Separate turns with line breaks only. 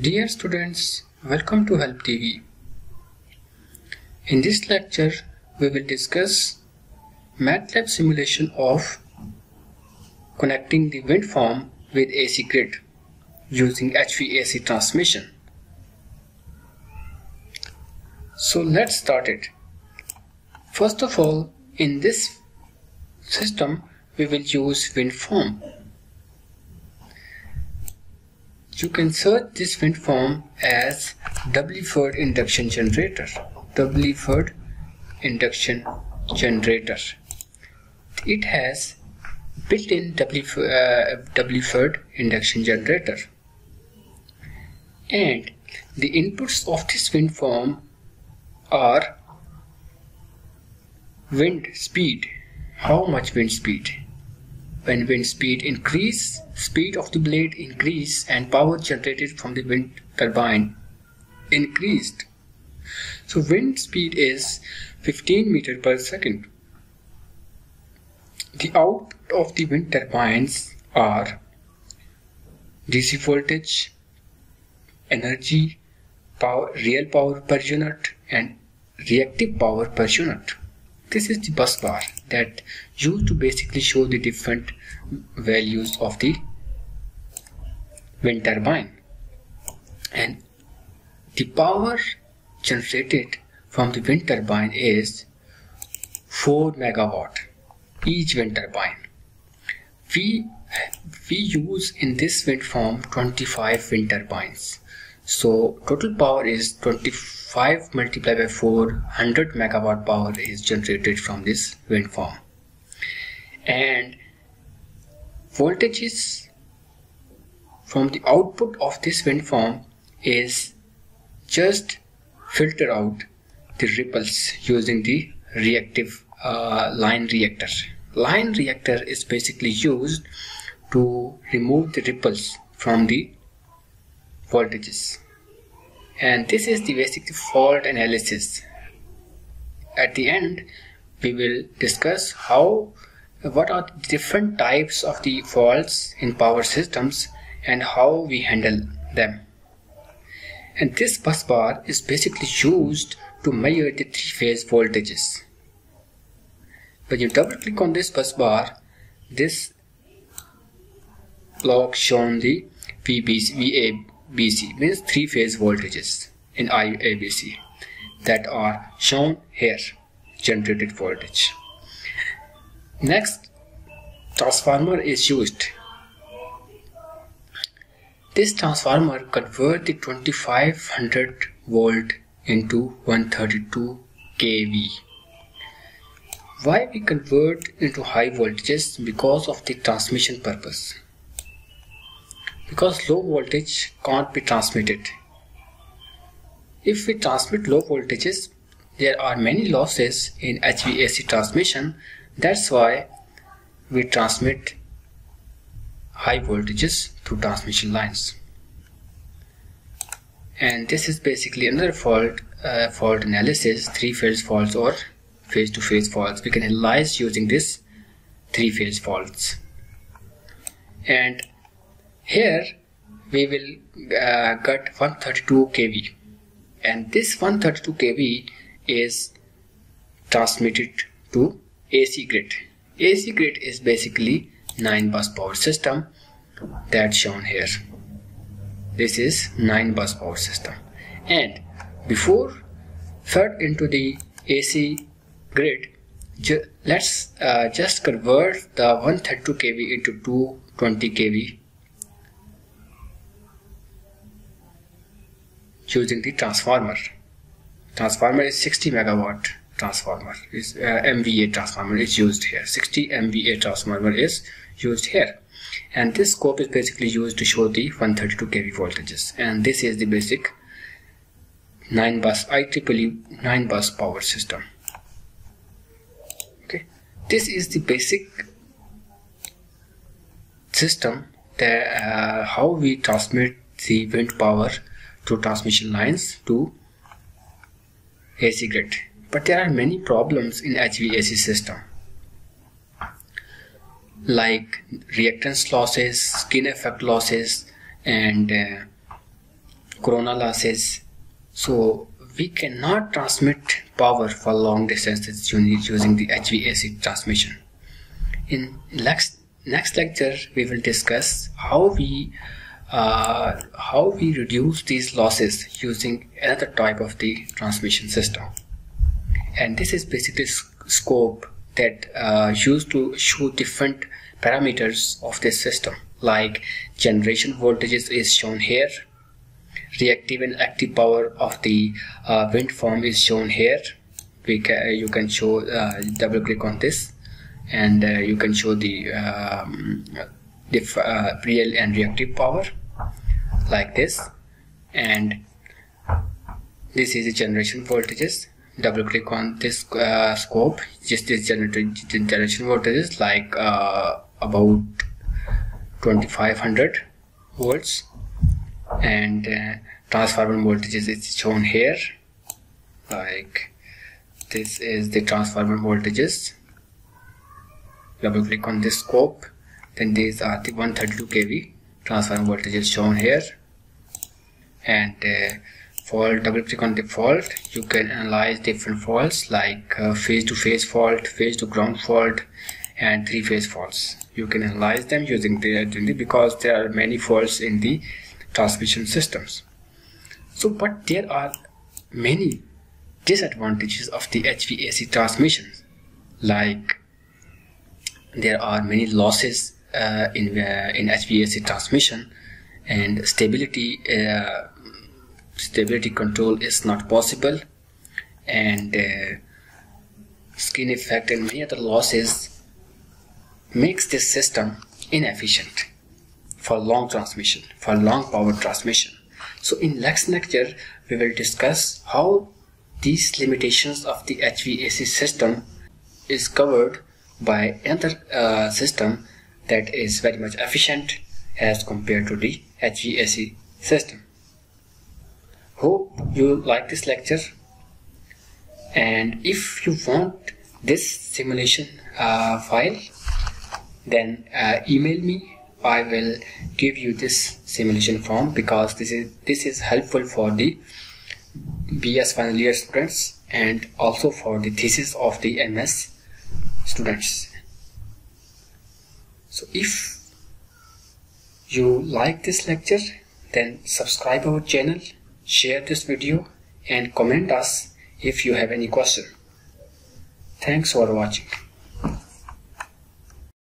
Dear students, welcome to Help TV. In this lecture, we will discuss MATLAB simulation of connecting the wind farm with AC grid using HVAC transmission. So let's start it. First of all, in this system, we will use wind farm you can search this wind farm as doubly fed induction generator. doubly fed induction generator. It has built-in uh, induction generator. And the inputs of this wind farm are wind speed. How much wind speed? When wind speed increase, speed of the blade increase and power generated from the wind turbine increased. So wind speed is 15 meter per second. The output of the wind turbines are DC voltage, energy, power, real power per unit and reactive power per unit. This is the bus bar that used to basically show the different values of the wind turbine. And the power generated from the wind turbine is 4 megawatt each wind turbine. We we use in this wind farm 25 wind turbines so total power is 25 multiplied by 4 100 megawatt power is generated from this wind farm. And voltages from the output of this wind farm is just filter out the ripples using the reactive uh, line reactor. Line reactor is basically used to remove the ripples from the voltages. And this is the basic fault analysis. At the end we will discuss how what are the different types of the faults in power systems and how we handle them. And this bus bar is basically used to measure the three-phase voltages. When you double click on this bus bar this block shown the VBC, VA BC means three phase voltages in IABC that are shown here generated voltage. Next transformer is used. This transformer convert the 2500 volt into 132 kV. Why we convert into high voltages? Because of the transmission purpose because low voltage can't be transmitted. If we transmit low voltages, there are many losses in HVAC transmission. That's why we transmit high voltages through transmission lines. And this is basically another fault, uh, fault analysis, three-phase faults or phase-to-phase -phase faults. We can analyze using this three-phase faults. And here we will uh, get 132 kV and this 132 kV is transmitted to AC grid. AC grid is basically 9 bus power system that's shown here. This is 9 bus power system and before fed into the AC grid ju let's uh, just convert the 132 kV into 220 kV using the transformer. Transformer is 60 megawatt transformer. Is uh, MVA transformer is used here. 60 MVA transformer is used here. And this scope is basically used to show the 132 kV voltages. And this is the basic 9 bus IEEE 9 bus power system. Okay. This is the basic system that uh, how we transmit the wind power through transmission lines to AC grid. But there are many problems in HVAC system like reactance losses, skin effect losses and uh, corona losses so we cannot transmit power for long distances using the HVAC transmission in next next lecture we will discuss how we uh, how we reduce these losses using another type of the transmission system. And this is basically scope that uh, used to show different parameters of this system like generation voltages is shown here reactive and active power of the uh, wind farm is shown here. We can, you can show uh, double click on this and uh, you can show the um, the uh, real and reactive power like this. And this is the generation voltages. Double click on this uh, scope. Just this generation voltages like uh, about 2500 volts. And uh, transformer voltages is shown here. Like this is the transformer voltages. Double click on this scope. Then these are the 132 kV transformer voltages shown here. And uh, fault double click on the fault. You can analyze different faults like uh, phase to phase fault phase to ground fault and three phase faults. You can analyze them using the because there are many faults in the transmission systems. So but there are many disadvantages of the HVAC transmission like there are many losses uh, in uh, in HVAC transmission and stability uh, stability control is not possible. And uh, skin effect and many other losses makes this system inefficient for long transmission for long power transmission. So in next lecture we will discuss how these limitations of the HVAC system is covered by another uh, system that is very much efficient as compared to the HVAC system. Hope you like this lecture. And if you want this simulation uh, file then uh, email me. I will give you this simulation form because this is this is helpful for the BS final year students and also for the thesis of the MS students so if you like this lecture then subscribe our channel share this video and comment us if you have any question. Thanks for watching